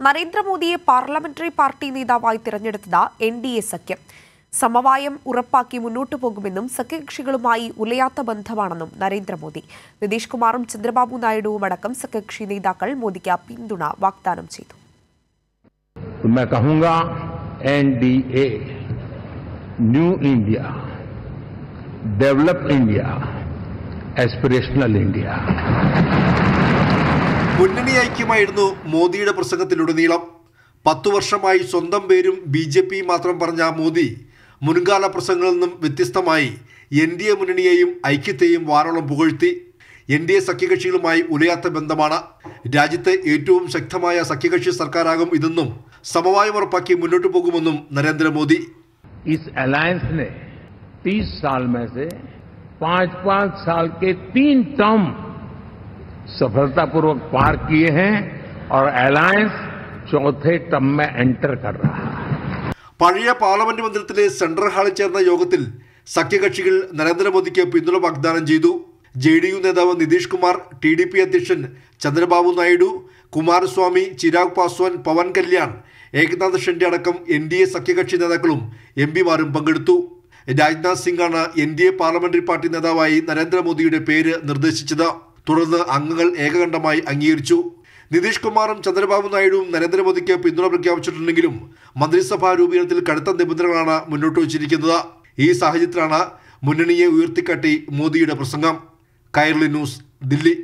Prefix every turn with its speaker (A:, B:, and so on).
A: നരേന്ദ്രമോദിയെ parliamentary party നേതാവായി തിരഞ്ഞെടുത്തത് എൻ ഡി എ സഖ്യം സമവായം ഉറപ്പാക്കി മുന്നോട്ടു പോകുമെന്നും സഖ്യകക്ഷികളുമായി ഉലയാത്ത ബന്ധമാണെന്നും നരേന്ദ്രമോദി നിതീഷ് കുമാറും ചന്ദ്രബാബു നായിഡുവും അടക്കം സഖ്യകക്ഷി നേതാക്കൾ മോദിക്ക് പിന്തുണ വാഗ്ദാനം ചെയ്തു
B: तो मैं कहूंगा NDA new India develop India aspirational India
C: മുന്നണി ഐക്യമായിരുന്നു മോദിയുടെ പ്രസംഗത്തിലുടനീളം. പത്തു വർഷമായി സ്വന്തം പേരും ബി ജെ പി മാത്രം പറഞ്ഞ മോദി മുൻകാല പ്രസംഗങ്ങളിൽ നിന്നും വ്യത്യസ്തമായി എൻ ഡി എ മുന്നണിയെയും ഐക്യത്തെയും വാരോളം പുകഴ്ത്തി. എൻ ഡി എ സഖ്യകക്ഷികളുമായി ഉലയാത്ത ബന്ധമാണ്. രാജ്യത്തെ ഏറ്റവും ശക്തമായ സഖ്യകക്ഷി സർക്കാരാകും ഇതെന്നും സമവായം ഉറപ്പാക്കി മുന്നോട്ടു പോകുമെന്നും നരേന്ദ്രമോദി.
B: അലയൻസ് പാഞ്ച് പാഞ്ച് സാൽ കെ തീൻ ടേം सफलतापूर्वक पार किए हैं और अलायंस चौथे टर्म में एंटर कर रहा है
C: പഴയ പാർലമെന്റ് മന്ദിരത്തിലെ സെൻട്രൽ ഹാളിൽ ചേർന്ന യോഗത്തിൽ സഖ്യകക്ഷികൾ നരേന്ദ്രമോദിക്ക് പിന്തുണ വാഗ്ദാനം ചെയ്തു ജെ ഡി യു നേതാവ് Nitish Kumar T D P അധ്യക്ഷൻ ചന്ദ്രബാബു നായിഡു കുമാരസ്വാമി ചിരാഗ് പാസ്വാൻ പവൻ കല്യാൺ ഏകനാഥ് ഷെൻഡെ അടക്കം എൻ ഡി എ സഖ്യകക്ഷി നേതാക്കളും എം പിമാരും പങ്കെടുത്തു Rajnath സിംഗാണ് N D A parliamentary party നേതാവായി നരേന്ദ്രമോദിയുടെ പേര് നിർദ്ദേശിച്ചത് തുടർന്ന് അംഗങ്ങൾ ഏകകണ്ഠമായി അംഗീകരിച്ചു. നിതീഷ് കുമാറും ചന്ദ്രബാബു നായിഡുവും നരേന്ദ്രമോദിക്ക് പിന്തുണ പ്രഖ്യാപിച്ചിട്ടുണ്ടെങ്കിലും മന്ത്രിസഭാ രൂപീകരണത്തിൽ കടുത്ത നിബന്ധനകളാണ് മുന്നോട്ട് വച്ചിരിക്കുന്നത്. ഈ സാഹചര്യത്തിലാണ് മുന്നണിയെ ഉയർത്തിക്കാട്ടി മോദിയുടെ പ്രസംഗം. കൈരളി ന്യൂസ് ദില്ലി.